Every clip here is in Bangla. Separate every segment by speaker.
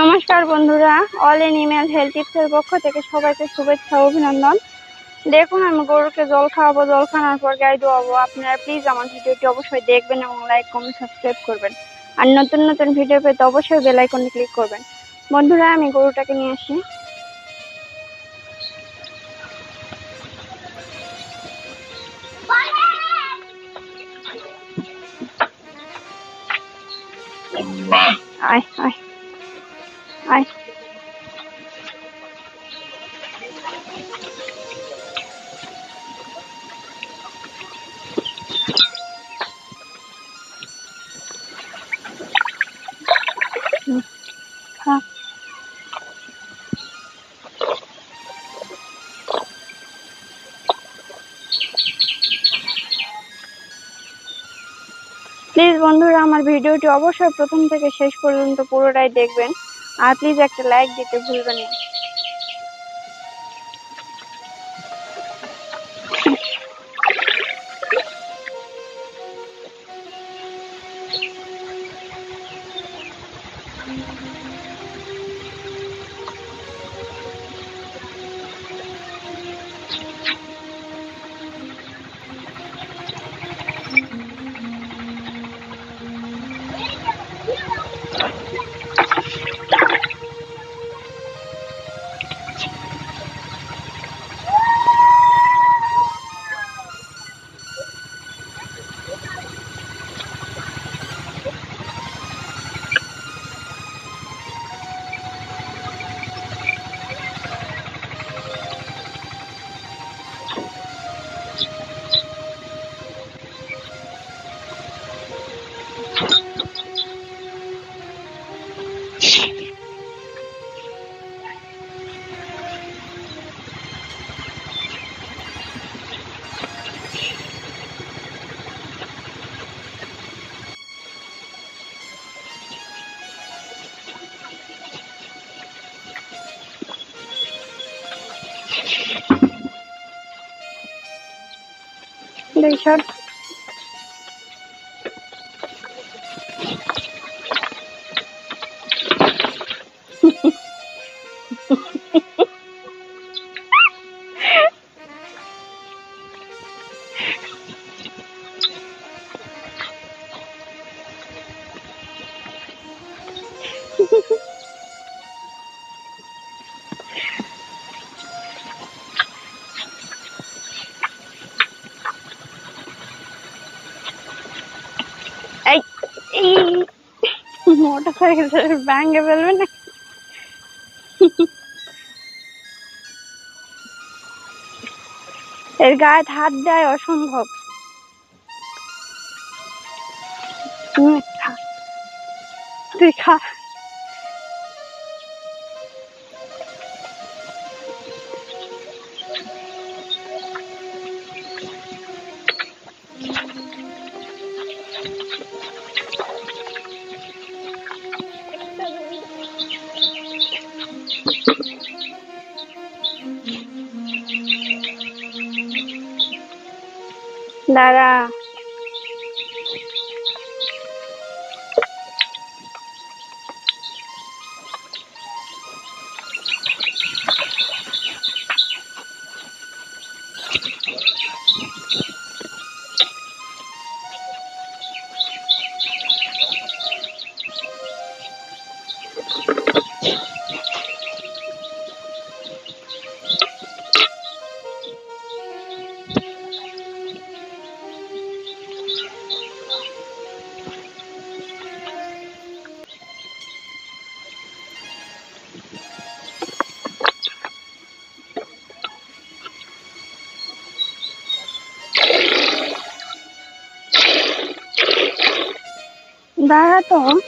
Speaker 1: নমস্কার বন্ধুরা অল ইমেল হেলথ টিপসের পক্ষ থেকে সবাইকে শুভেচ্ছা অভিনন্দন। দেখুন, আমি গরুকে জল খাওয়াবো, জল খাওয়ানোর পর গায়ে ধোয়াবো। আপনারা প্লিজ আমার ভিডিওটি অবশ্যই দেখবেন এবং লাইক কমেন্ট সাবস্ক্রাইব করবেন। আর নতুন নতুন ভিডিও পেতে অবশ্যই বেল ক্লিক করবেন। বন্ধুরা, আমি গরুটাকে নিয়ে আসি। আয় আয়। আয়। প্লিজ বন্ধুরা আমার ভিডিওটি অবশ্যই প্রথম থেকে শেষ পর্যন্ত পুরোটাই দেখবেন আর প্লিজ একটা লাইক দিতে ভুলবেন না Değişer. হয়ে ব্যাঙ্গে ফেলবে না এর গায়ে হাত দেয় অসম্ভব। খা তুই খা। 来啦！गंदा है तो हम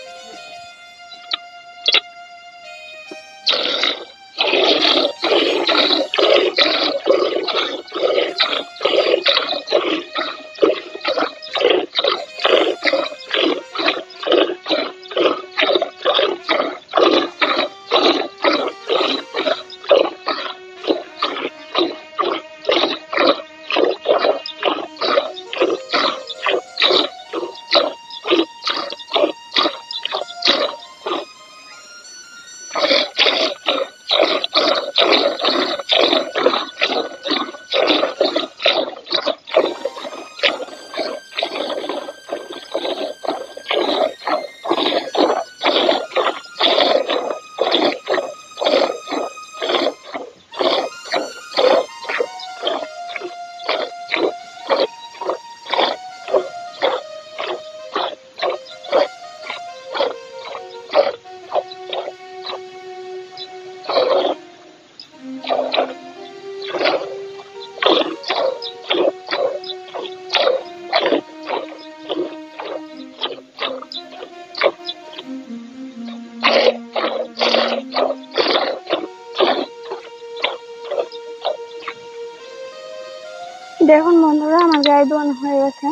Speaker 1: দাঁড়া বন্ধুরা, আমার গায়ে দোয়ান হয়ে গেছে।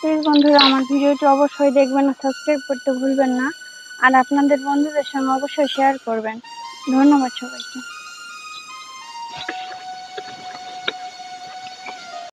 Speaker 1: প্লিজ বন্ধুরা, আমার ভিডিওটি অবশ্যই দেখবেন আর সাবস্ক্রাইব করতে ভুলবেন না। আর আপনাদের বন্ধুদের সঙ্গে অবশ্যই শেয়ার করবেন। ধন্যবাদ সবাইকে।